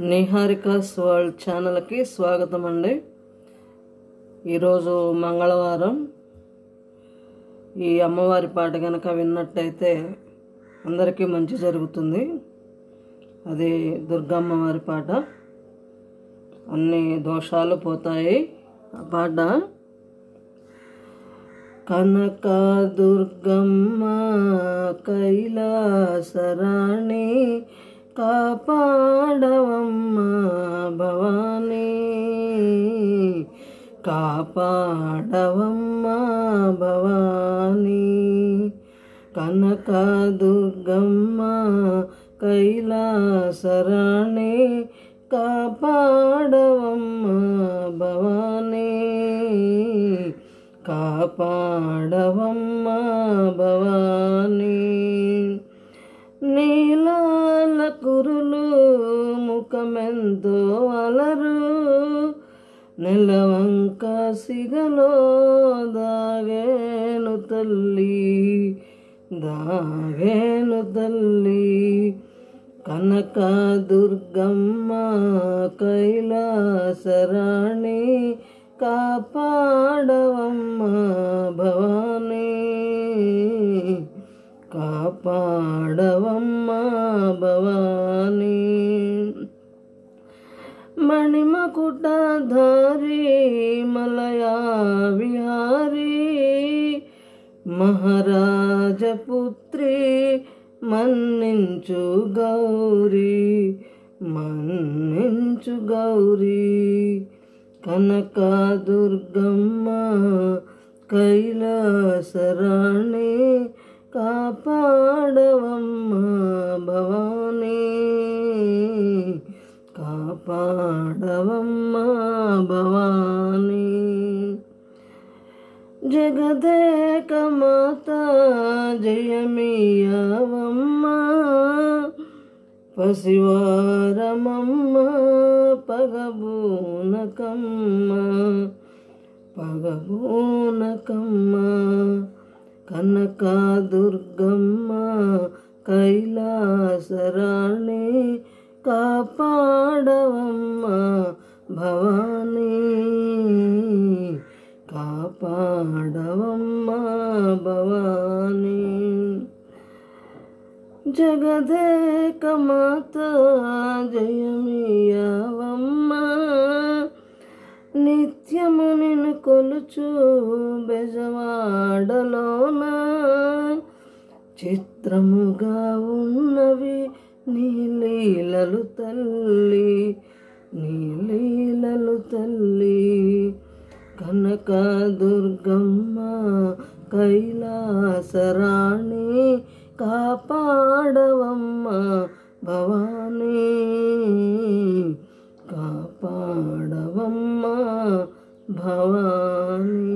నిహారిక స్వాల్ ఛానల్కి స్వాగతం అండి ఈరోజు మంగళవారం. ఈ అమ్మవారి పాట కనుక విన్నట్టయితే అందరికీ మంచి జరుగుతుంది. అది దుర్గమ్మవారి పాట. అన్ని దోషాలు పోతాయి ఆ పాట. కనక దుర్గమ్మ కైలాసరాణి కాపాడవమ్మా భవానీ. కాపాడవమ్మా భవానీ. కనకదుర్గమ్మ కైలాసరాణి కాపాడవమ్మ భవానీ. కాపాడవమ్మా భవానీ. అలరు నిలవంక సిగలో దాగేను తల్లి దాగేను తల్లి. కనక దుర్గమ్మ కైలాసరాణి కాపాడవమ్మ భవానీ. కాపాడవమ్మ భవానీ. మణిమకుటధారి మలయా విహారీ మహారాజపుత్రి మన్నించు గౌరీ మన్నించు గౌరీ. కనకదుర్గమ్మ కైలాసరాణి కాపాడవమ్మ భవానీ. కాపాడవమ్మా భవానీ. జగదేక మాత జయమియవమ్మ. పసివారమమ్మ పగబూనకమ్మ. పగబూనకమ్మ కనక దుర్గమ్మ కైలాసరాణి కాపాడవమ్మా భవానీ. కాపాడవమ్మా భవానీ. జగదేక మాత జయమియవమ్మ నిత్యము నిన్ను కొలుచు బెజవాడలోన. చిత్రముగా ఉన్నవి నీలీలలు తల్లి నీలీలలు తల్లి. కనక దుర్గమ్మ కైలాసరాణి కాపాడవమ్మ భవానీ. కాపాడవమ్మ భవానీ.